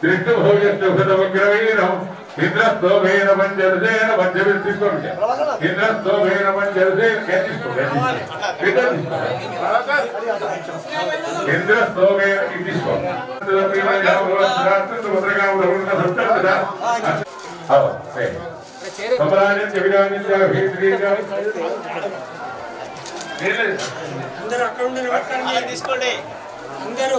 త్రిభృతవగ్రవీరం ఇంద్రస్తోభేన పంచరసేన పంచవిర్ తీసుకోండి. ఇంద్రస్తోభేన పంచరసేన ఇంద్రస్తోభేన కమలాన్ని విరాజించ అందరూ అక్కడ ఉండి. తీసుకోండి అందరూ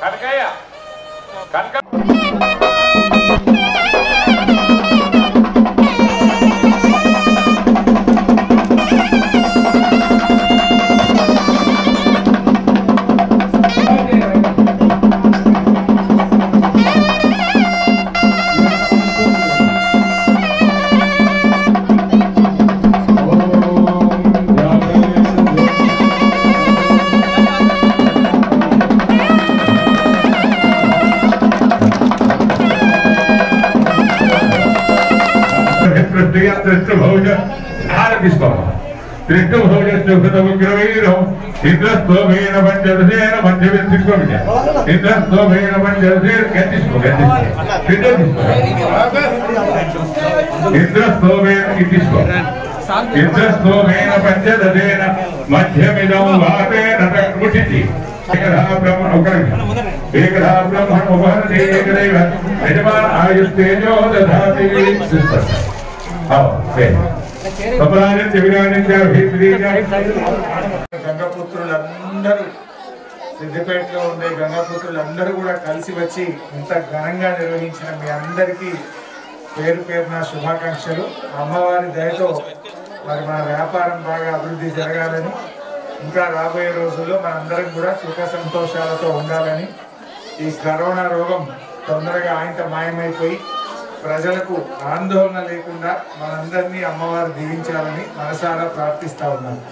కనకయ్య. కనక या पृष्ठभौज आरभिस्वामः पृष्ठभौजस्योषतमुग्रवैरौ इन्द्रस्तोभेन पञ्चदशेन मध्यविस्वमिज इन्द्रस्तोभेन पञ्चदशेन गतिस्व गतिस्व इन्द्रस्तोभेन इति स्व। इन्द्रस्तोभेन पञ्चदशेन मध्यमिदं वातेन तन्मुषिति एकदा ब्रह्मण उपकर्ष एकदा ब्रह्मण उपहरति एकदैव यजमान आयुस्तेजो दधाति గంగపుత్రులందరూ సిద్దిపేటలో ఉండే గంగపుత్రులందరూ కూడా కలిసి వచ్చి ఇంత ఘనంగా నిర్వహించిన మీ అందరికీ పేరు పేరున శుభాకాంక్షలు. అమ్మవారి దయతో మరి మన వ్యాపారం బాగా అభివృద్ధి జరగాలని ఇంకా రాబోయే రోజుల్లో మనందరం కూడా సుఖ సంతోషాలతో ఉండాలని ఈ కరోనా రోగం తొందరగా ఆయనతో మాయమైపోయి ప్రజలకు ఆందోళన లేకుండా మనందరినీ అమ్మవారు దీవించాలని మనసారా ప్రార్థిస్తా ఉన్నాను